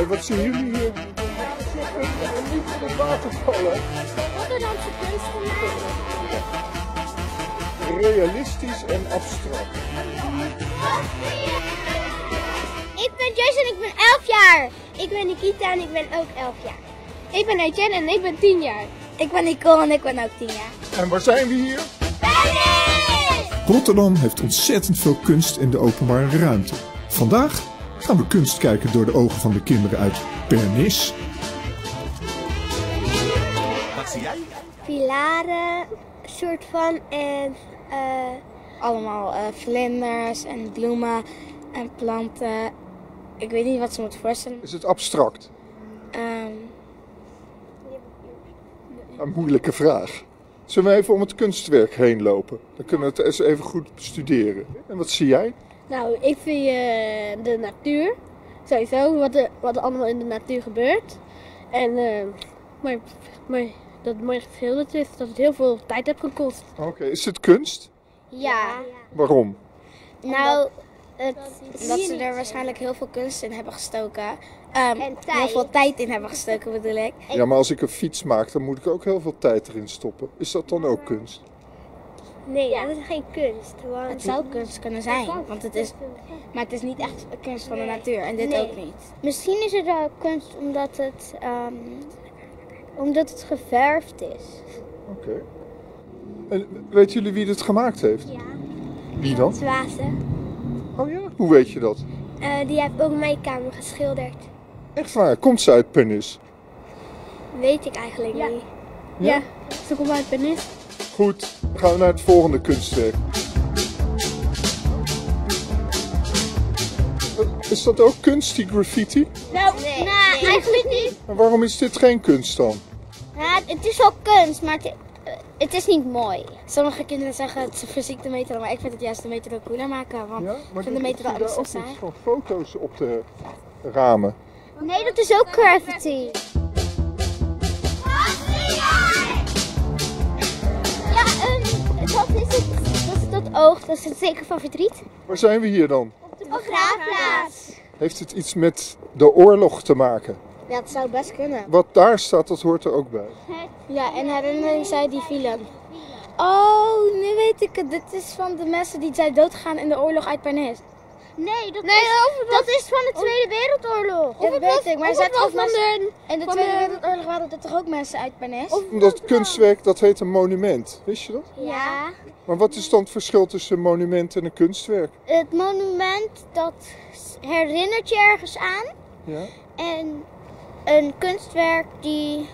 En wat zien jullie hier? Niet van het watervallen. Rotterdamse kunstenaar. Realistisch en abstract. Ik ben Joyce en ik ben 11 jaar. Ik ben Nikita en ik ben ook 11 jaar. Ik ben Etienne en ik ben 10 jaar. Ik ben Nicole en ik ben ook 10 jaar. En waar zijn we hier? Rotterdam heeft ontzettend veel kunst in de openbare ruimte. Vandaag gaan we kunst kijken door de ogen van de kinderen uit Pernis. Wat zie jij? Pilaren, soort van, en eh, allemaal eh, vlinders en bloemen en planten. Ik weet niet wat ze moeten voorstellen. Is het abstract? Ehm, Een moeilijke vraag. Zullen we even om het kunstwerk heen lopen? Dan kunnen we het eens even goed bestuderen. En wat zie jij? Nou, ik vind eh, de natuur, sowieso, wat er, wat er allemaal in de natuur gebeurt. En eh, maar, maar dat het mooie geschilderd is, dat het heel veel tijd heeft gekost. Oké, is het kunst? ja. Waarom? Nou, het, dat ze er waarschijnlijk heel veel kunst in hebben gestoken. Ehm, En Heel veel tijd in hebben gestoken bedoel ik. Ja, maar als ik een fiets maak, dan moet ik ook heel veel tijd erin stoppen. Is dat dan ook kunst? Nee, dat is geen kunst. Want Het zou kunst kunnen zijn, want het is, maar het is niet echt kunst van de natuur en dit Nee. ook niet. Misschien is het wel kunst omdat het, ehm, omdat het geverfd is. Oké. En weten jullie wie dit gemaakt heeft? Ja. Wie dan? Zwazen. Oh ja? Hoe weet je dat? Eh, die heeft ook mijn kamer geschilderd. Echt waar? Komt ze uit Pernis? Weet ik eigenlijk niet. Ja? Ze komt uit Pernis. Goed, dan gaan we naar het volgende kunstwerk. Is dat ook kunst, die graffiti? Nou, nee, eigenlijk niet. En waarom is dit geen kunst dan? Ja, het is wel kunst, maar het, eh, het is niet mooi. Sommige kinderen zeggen het is fysiek de maar ik vind het juist de methode cooler maken. Want Ja, ik vind de zie daar anders iets van foto's op de ramen. Nee, dat is ook graffiti. Oog. Dat is het zeker van verdriet. Waar zijn we hier dan? Op de begraafplaats. Heeft het iets met de oorlog te maken? Ja, het zou best kunnen. Wat daar staat, dat hoort er ook bij. Ja, en herinnering zij die vielen. Oh, nu weet ik het. Dit is van de mensen die zijn doodgegaan in de oorlog uit Pernis. Nee, dat, is, dat is van de Tweede Wereldoorlog. Ja, dat weet ik. Maar er zijn toch ook van mensen... de... In de Tweede de- Wereldoorlog waren er toch ook mensen uit Pernis? Dat kunstwerk, dat heet een monument. Wist je dat? Ja. Maar wat is dan het verschil tussen een monument en een kunstwerk? Het monument dat herinnert je ergens aan. Ja? En een kunstwerk die,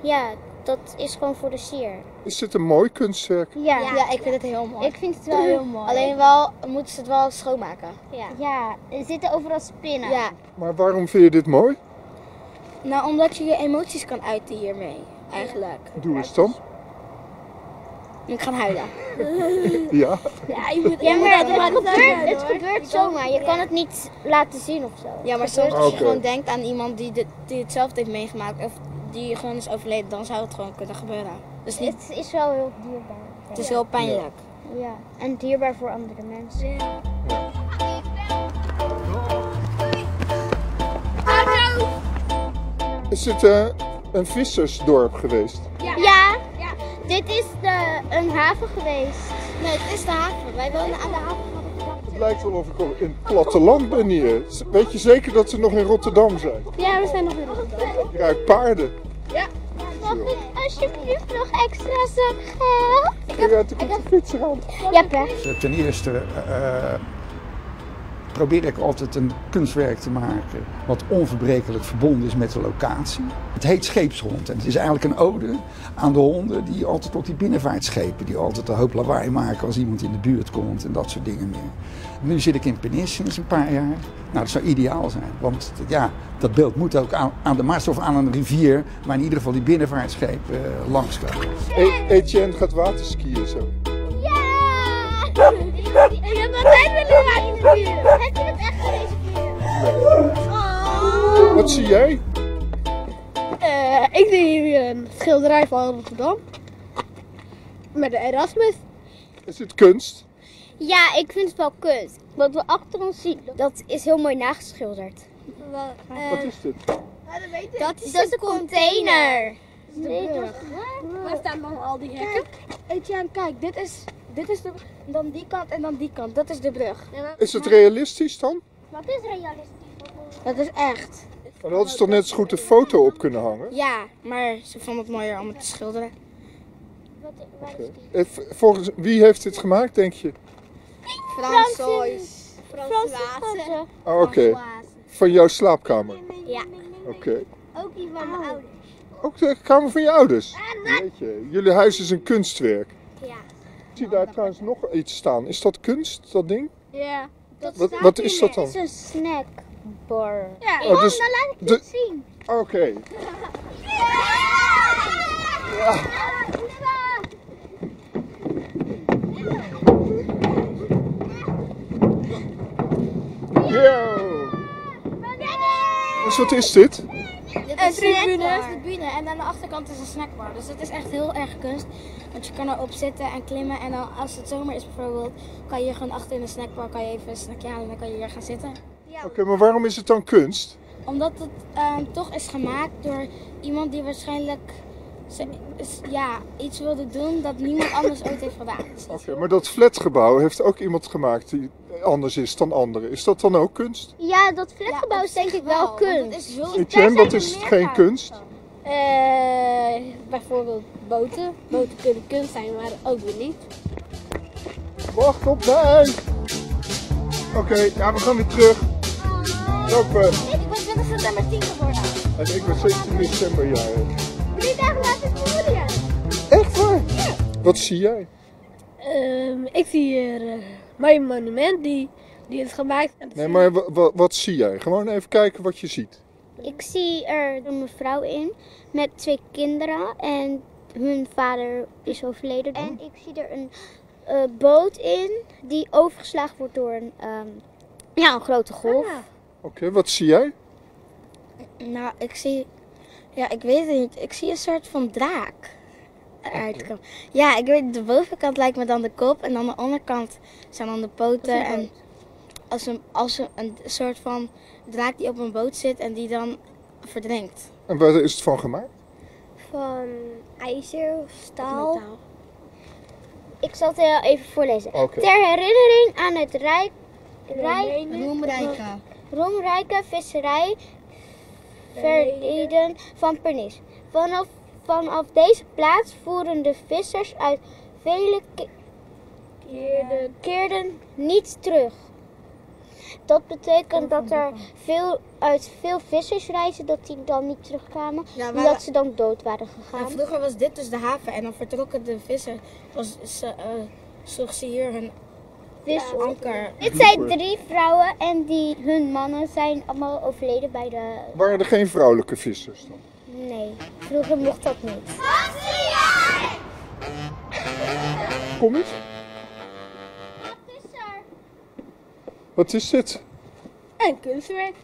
ja, dat is gewoon voor de sier. Is dit een mooi kunstwerk? Ja, Ja, ik vind het heel mooi. ik vind het wel heel mooi. Alleen wel, moeten ze het wel schoonmaken. ja. ja, er zitten overal spinnen. Ja, Maar waarom vind je dit mooi? nou omdat je je emoties kan uiten hiermee, eigenlijk. Doe eens dan. Ik ga huilen. Ja. Ja, je moet Ja, maar het, het gebeurt, het gebeurt zomaar. Je kan het niet laten zien of zo. Ja, maar soms als je Oké. gewoon denkt aan iemand die, dit, die hetzelfde heeft meegemaakt of die gewoon is overleden, dan zou het gewoon kunnen gebeuren. Dus niet, Het is wel heel dierbaar. het is heel pijnlijk. Ja, en dierbaar voor andere mensen. Is het eh, een vissersdorp geweest? Ja, dit is de, een haven geweest. Nee, het is de haven. Wij wonen aan de haven. Het lijkt wel of ik al in het platteland ben hier. Weet je zeker dat ze nog in Rotterdam zijn? Ja, we zijn nog in Rotterdam. Ik ruik paarden. Mag ik alsjeblieft nog extra zak geld? Ik heb, ik heb een fietser aan. Ja, per. Ten eerste eh, probeer ik altijd een kunstwerk te maken wat onverbrekelijk verbonden is met de locatie. Het heet Scheepshond en het is eigenlijk een ode aan de honden die altijd op die binnenvaartschepen, die altijd een hoop lawaai maken als iemand in de buurt komt en dat soort dingen meer. Nu zit ik in Penis sinds een paar jaar. Nou, dat zou ideaal zijn, want ja, dat beeld moet ook aan, aan de mast of aan een rivier, waar in ieder geval die binnenvaartschepen uh, langskomen. E Etienne gaat waterskiën zo. Ja! Ik heb je het echt? Oh. Wat zie jij? Eh, ik zie hier een schilderij van Rotterdam. Met de Erasmus. Is het kunst? Ja, ik vind het wel kunst. Wat we achter ons zien, dat is heel mooi nageschilderd. Wat is dit? Dat is, een container. Waar staan dan al die hekken? Etienne, kijk, dit is, dit is de, dan die kant en dan die kant. Dat is de brug. Is het realistisch dan? Wat is realistisch? Dat is echt. Dan hadden ze toch net zo goed een foto op kunnen hangen? Ja, maar ze vonden het mooier om het te schilderen. Eh, Volgens wie heeft dit gemaakt, denk je? Fransois. Frans Ah, Oké, van jouw slaapkamer. Ja. Oké. Ook die van mijn ouders. Ook de kamer van je ouders? Weet je, jullie huis is een kunstwerk. Ja. Ik zie daar trouwens nog iets staan. Is dat kunst, dat ding? Ja. Dat Wat, staat wat is dat dan? Het is een snackbar. Ja. Oh, dus dan laat ik de- het zien. Oké. Yo. Dus wat is dit? Een tribune. tribune. En aan de achterkant is een snackbar. Dus het is echt heel erg kunst. Want je kan erop zitten en klimmen. En dan, als het zomer is bijvoorbeeld, kan je gewoon achter in de snackbar kan je even een snackje halen en dan kan je hier gaan zitten. Oké, maar waarom is het dan kunst? Omdat het ehm, toch is gemaakt door iemand die waarschijnlijk ze- ja, iets wilde doen dat niemand anders ooit heeft gedaan. Oké, maar dat flatgebouw heeft ook iemand gemaakt die anders is dan anderen. Is dat dan ook kunst? Ja, dat flatgebouw is denk ik wel kunst. is Etienne, wat is het geen kunst? Eh, bijvoorbeeld boten. Boten kunnen kunst zijn, maar ook weer niet. Wacht op mij! Oké, ja, we gaan weer terug. Lopen. Ik ben 20 september 10 geworden. En ik ben 17 december jarig. Drie dagen later Wat zie jij? Ehm, ik zie hier eh, mijn monument die, die is gemaakt. Nee, maar wa- wat zie jij? Gewoon even kijken wat je ziet. Ik zie er een mevrouw in met twee kinderen en hun vader is overleden. En ik zie er een eh, boot in die overgeslagen wordt door een, ehm, ja, een grote golf. Oké, wat zie jij? Nou, ik zie. Ja, ik weet het niet. Ik zie een soort van draak. Eruit. Ja, ik weet, de bovenkant lijkt me dan de kop en dan de onderkant zijn dan de poten. En als een, als een, een soort van draak die op een boot zit en die dan verdrinkt. En waar is het van gemaakt? Van ijzer of staal. Ik zal het heel even voorlezen. Ter herinnering aan het rijk, rijk, Roemrijke. roemrijke visserij verleden van Pernis. Vanaf, vanaf deze plaats voeren de vissers uit vele ke- keerden, keerden niet terug. Dat betekent dat er veel, uit veel vissers reizen dat die dan niet terugkwamen. Ja, omdat waar- ze dan dood waren Ja, gegaan. vroeger was dit dus de haven en dan vertrokken de vissers. Was, ze, eh, sloeg ze hier hun anker. dit zijn drie vrouwen en die, hun mannen zijn allemaal overleden bij de... Waren er geen vrouwelijke vissers dan? Nee, vroeger mocht dat niet. Kom eens. Wat is dit? En kunstwerk.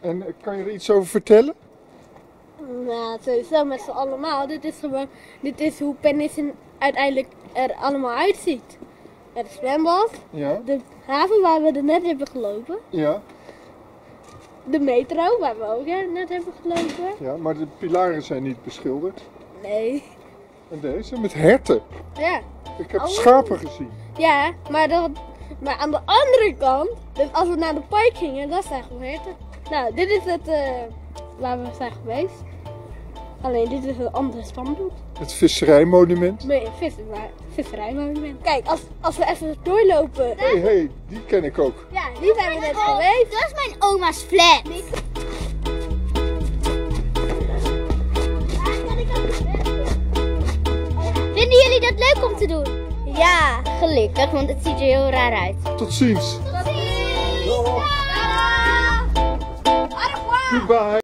En eh, kan je er iets over vertellen? Nou, sowieso met z'n allemaal. Dit is gewoon, dit is hoe Pennissen uiteindelijk er allemaal uitziet. Het zwembad, Ja. de haven waar we er net hebben gelopen, Ja. De metro waar we ook net hebben gelopen. Ja, maar de pilaren zijn niet beschilderd. Nee. En deze met herten. Ja. Ik heb Oh. schapen gezien. Ja, maar, dat, maar aan de andere kant, dus als we naar de park gingen, dat zijn gewoon herten. Nou, dit is het eh, waar we zijn geweest. Alleen dit is een andere spandoek. Het visserijmonument. Nee, visserij, visserijmonument. Kijk, als, als we even doorlopen. Hé, hey, hey, die ken ik ook. Ja, die zijn we net geweest. Dat is mijn oma's flat. Vinden jullie dat leuk om te doen? Ja, gelukkig, want het ziet er heel raar uit. Tot ziens. Goodbye.